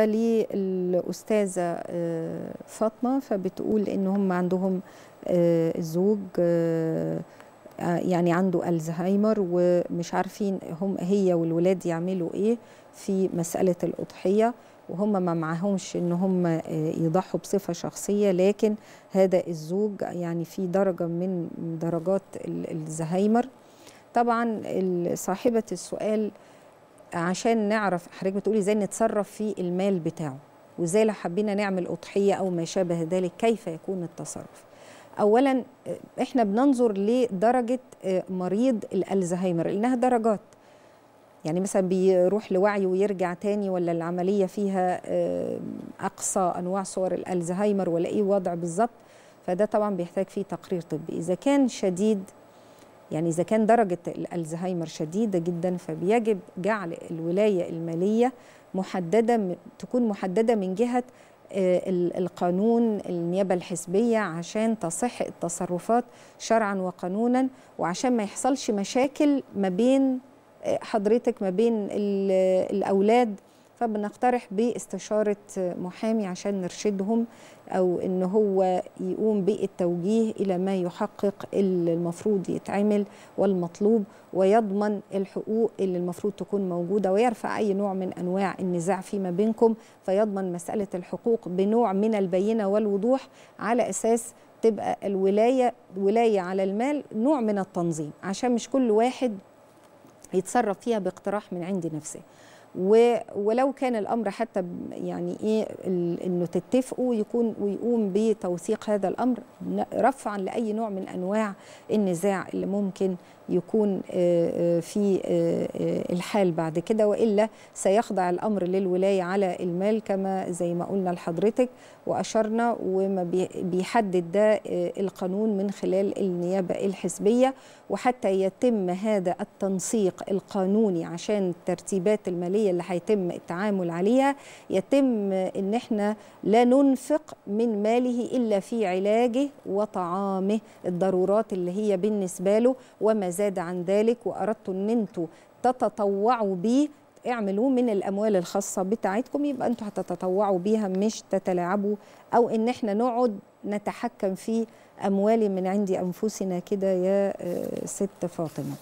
للأستاذة فاطمة فبتقول إن هم عندهم الزوج يعني عنده ألزهايمر ومش عارفين هم هي والولاد يعملوا إيه في مسألة الأضحية وهم ما معهمش إن هم يضحوا بصفة شخصية لكن هذا الزوج يعني في درجة من درجات الزهايمر. طبعا صاحبة السؤال عشان نعرف حضرتك بتقولي إزاي نتصرف في المال بتاعه وإزاي لو حبينا نعمل أضحية أو ما شابه ذلك كيف يكون التصرف؟ اولا إحنا بننظر لدرجة مريض الألزهايمر لأنها درجات. يعني مثلا بيروح لوعيه ويرجع تاني ولا العملية فيها أقصى أنواع صور الألزهايمر ولا إيه وضع بالظبط؟ فده طبعا بيحتاج فيه تقرير طبي. إذا كان شديد يعني إذا كان درجة الألزهايمر شديدة جدا فبيجب جعل الولاية المالية محددة تكون محددة من جهة القانون النيابة الحزبية عشان تصح التصرفات شرعا وقانونا وعشان ما يحصلش مشاكل ما بين حضرتك ما بين الأولاد فبنقترح باستشارة محامي عشان نرشدهم أو إن هو يقوم بالتوجيه إلى ما يحقق اللي المفروض يتعمل والمطلوب ويضمن الحقوق اللي المفروض تكون موجودة ويرفع أي نوع من أنواع النزاع فيما بينكم فيضمن مسألة الحقوق بنوع من البينة والوضوح على أساس تبقى الولاية ولاية على المال نوع من التنظيم عشان مش كل واحد يتصرف فيها باقتراح من عند نفسه. ولو كان الأمر حتى يعني إيه إنه تتفقوا يكون ويقوم بتوثيق هذا الأمر رفعا لأي نوع من أنواع النزاع اللي ممكن يكون في الحال بعد كده. وإلا سيخضع الأمر للولاية على المال كما زي ما قلنا لحضرتك وأشرنا وما بيحدد ده القانون من خلال النيابة الحزبية. وحتى يتم هذا التنسيق القانوني عشان الترتيبات المالية اللي هيتم التعامل عليها يتم إن إحنا لا ننفق من ماله إلا في علاجه وطعامه الضرورات اللي هي بالنسبة له وما زاد عن ذلك واردتوا إن أنتوا تتطوعوا بيه. اعملوه من الأموال الخاصة بتاعتكم يبقى أنتوا هتتطوعوا بيها مش تتلاعبوا أو إن إحنا نقعد نتحكم في أموال من عند أنفسنا كده يا ست فاطمة.